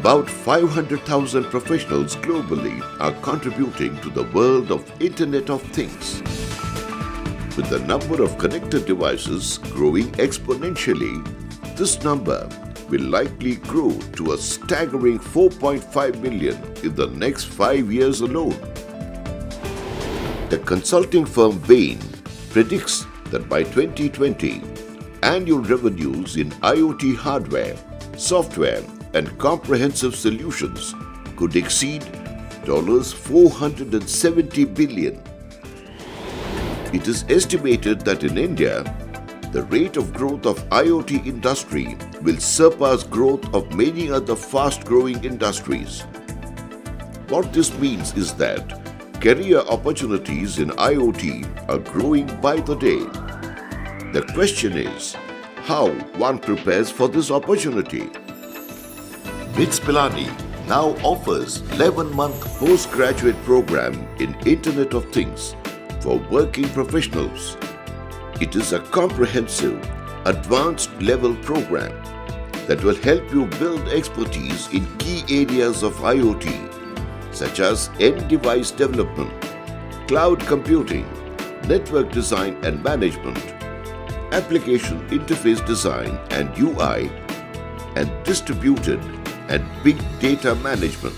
About 500,000 professionals globally are contributing to the world of Internet of Things. With the number of connected devices growing exponentially, this number will likely grow to a staggering 4.5 million in the next five years alone. The consulting firm Bain predicts that by 2020, annual revenues in IoT hardware, software, and comprehensive solutions could exceed $470 billion. It is estimated that in India, the rate of growth of IoT industry will surpass growth of many other fast-growing industries. What this means is that career opportunities in IoT are growing by the day. The question is, how one prepares for this opportunity? BITS Pilani now offers 11-month postgraduate program in Internet of Things for working professionals. It is a comprehensive, advanced level program that will help you build expertise in key areas of IoT such as end device development, cloud computing, network design and management, application interface design and UI, and distributed and big data management.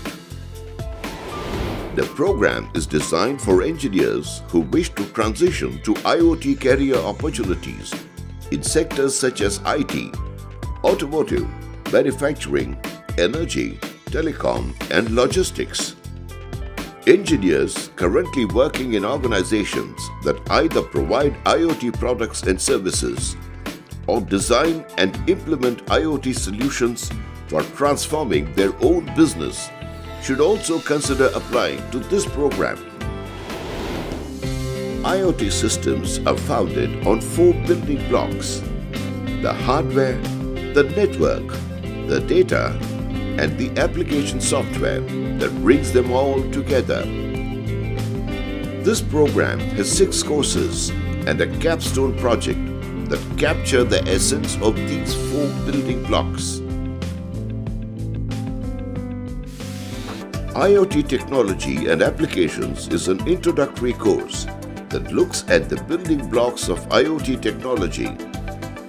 The program is designed for engineers who wish to transition to IoT career opportunities in sectors such as IT, automotive, manufacturing, energy, telecom, and logistics. Engineers currently working in organizations that either provide IoT products and services or design and implement IoT solutions for transforming their own business should also consider applying to this program. IoT systems are founded on four building blocks the hardware, the network, the data, and the application software that brings them all together. This program has six courses and a capstone project that capture the essence of these four building blocks. IoT Technology and Applications is an introductory course that looks at the building blocks of IoT technology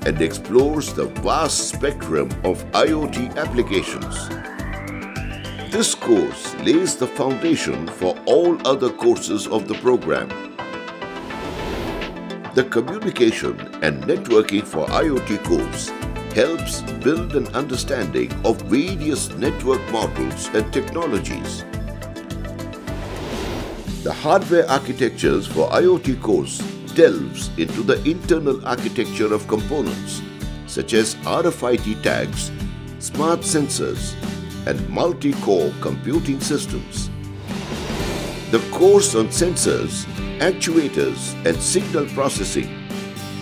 and explores the vast spectrum of IoT applications. This course lays the foundation for all other courses of the program. The Communication and Networking for IoT course helps build an understanding of various network models and technologies. The hardware architectures for IoT course delves into the internal architecture of components such as RFID tags, smart sensors, and multi-core computing systems. The course on sensors, actuators, and signal processing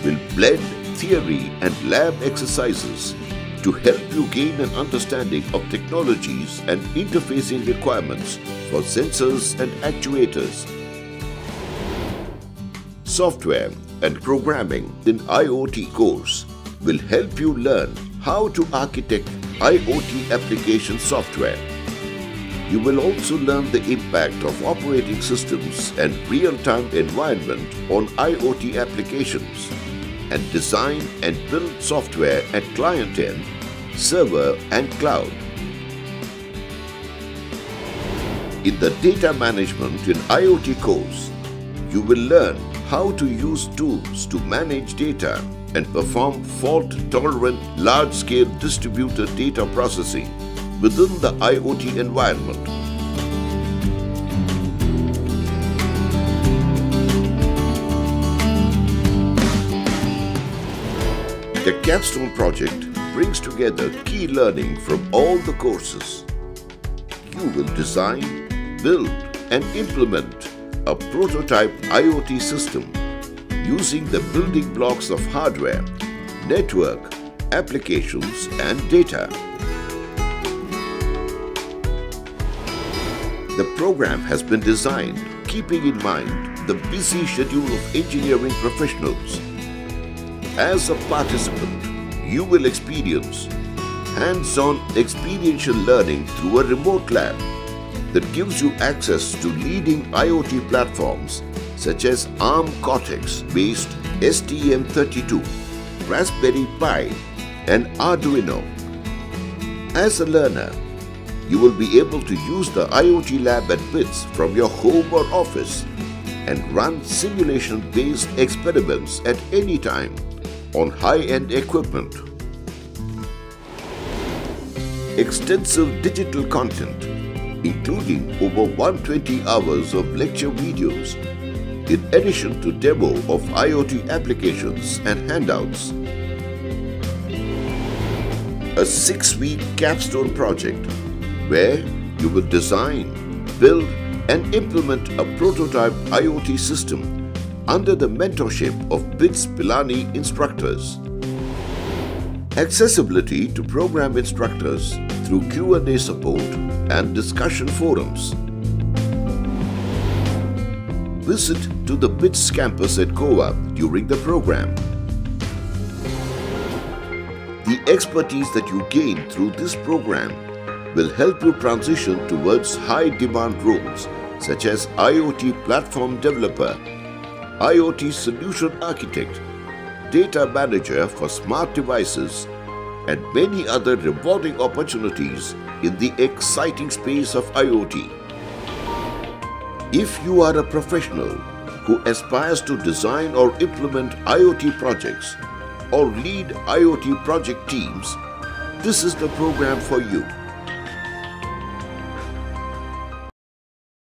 will blend theory and lab exercises to help you gain an understanding of technologies and interfacing requirements for sensors and actuators. Software and programming in IoT course will help you learn how to architect IoT application software. You will also learn the impact of operating systems and real-time environment on IoT applications and design and build software at client end, server and cloud. In the data management in IoT course, you will learn how to use tools to manage data and perform fault-tolerant large-scale distributed data processing within the IoT environment. The Capstone project brings together key learning from all the courses. You will design, build and implement a prototype IoT system using the building blocks of hardware, network, applications and data. The program has been designed keeping in mind the busy schedule of engineering professionals as a participant, you will experience hands-on experiential learning through a remote lab that gives you access to leading IoT platforms such as ARM Cortex-based STM32, Raspberry Pi and Arduino. As a learner, you will be able to use the IoT lab at BITS from your home or office and run simulation-based experiments at any time on high-end equipment. Extensive digital content, including over 120 hours of lecture videos, in addition to demo of IoT applications and handouts. A six-week capstone project where you will design, build and implement a prototype IoT system under the mentorship of BITS Pilani instructors. Accessibility to program instructors through Q&A support and discussion forums. Visit to the BITS campus at Goa during the program. The expertise that you gain through this program will help you transition towards high demand roles such as IoT platform developer, IoT solution architect, data manager for smart devices, and many other rewarding opportunities in the exciting space of IoT. If you are a professional who aspires to design or implement IoT projects or lead IoT project teams, this is the program for you.